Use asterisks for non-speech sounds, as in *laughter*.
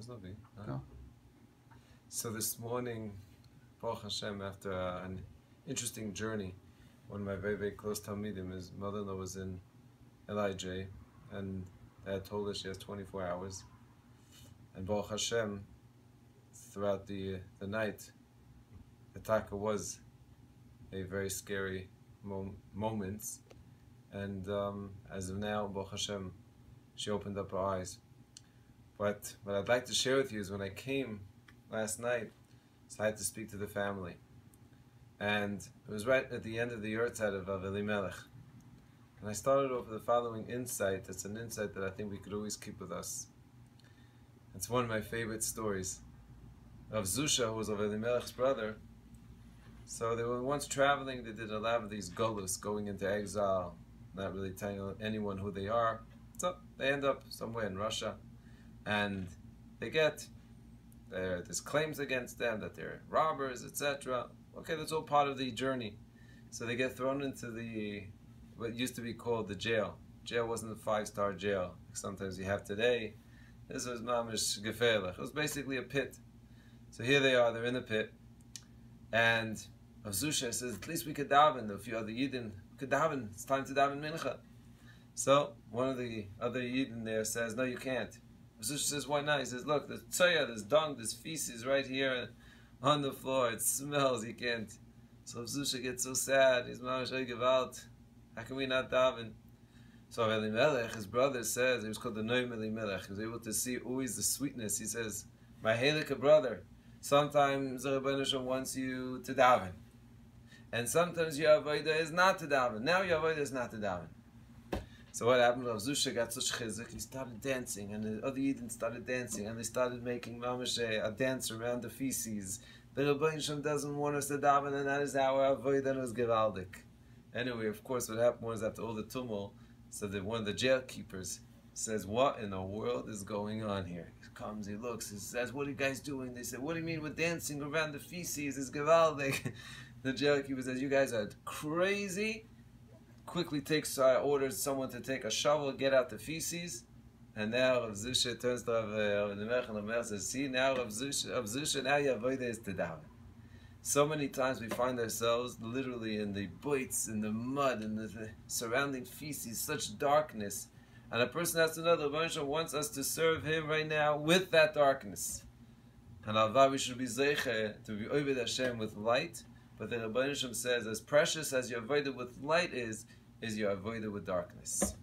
How's Novi? Huh? So this morning, Baruch Hashem, after uh, an interesting journey, one of my very, very close Talmidim, his mother-in-law was in Lij, and they had told her she has 24 hours. And Baruch Hashem, throughout the the night, the taka was a very scary mom- moments. And um, as of now, Baruch Hashem, she opened up her eyes. But what I'd like to share with you is when I came last night, so I had to speak to the family. And it was right at the end of the Yahrzeit of Av Elimelech. And I started off with the following insight. It's an insight that I think we could always keep with us. It's one of my favorite stories. Of Zusha, who was of Elimelech's brother. So they were once traveling, they did a lot of these gullus, going into exile, not really telling anyone who they are. So they end up somewhere in Russia and they get there, there's claims against them that they're robbers, etc. Okay, that's all part of the journey. So they get thrown into the what used to be called the jail. Jail wasn't a five-star jail like sometimes you have today. This was mamish gefeilach. It was basically a pit. So here they are, they're in the pit, and Avzusha says, at least we could daven. A few other yidden could daven. It's time to daven mincha. So one of the other yidden there says, no, you can't. Zusha says, why not? He says, look, there's tzoya, there's dung, there's feces right here on the floor. It smells, you can't. So Zusha gets so sad. He's mamash gewalt. How can we not daven? So Elimelech, his brother, says, he was called the Noam Elimelech. He was able to see always the sweetness. He says, my Halika brother, sometimes the Rebbeinu wants you to daven. And sometimes your avodah is not to daven. Now your avodah is not to daven. So what happened? Rav Zusha got such chizuk, he started dancing, and the other Yidden started dancing, and they started making mamash a dance around the feces. The Rebbeinu Shem doesn't want us to daven, and that is our avodah was gewaldik. Anyway, of course, what happened was after all the tumult, so that one of the jail keepers says, "What in the world is going on here?" He comes, he looks, he says, "What are you guys doing?" They say, "What do you mean we're dancing around the feces? It's gewaldik." *laughs* the jail keeper says, "You guys are crazy." Quickly takes uh, orders someone to take a shovel, get out the feces, and now Rav Zusha turns to Rav Nemech and Rav says, "See now, Rav Zusha, Rav Zusha, now your avodah is to daven." So many times we find ourselves literally in the boits, in the mud, in the, the surrounding feces, such darkness, and a person has to know that Rebbeinu wants us to serve Him right now with that darkness. And Alva, we should be zeicher to be over Hashem with light. But the Rebbeinu says, as precious as your avodah with light is, is your avodah with darkness.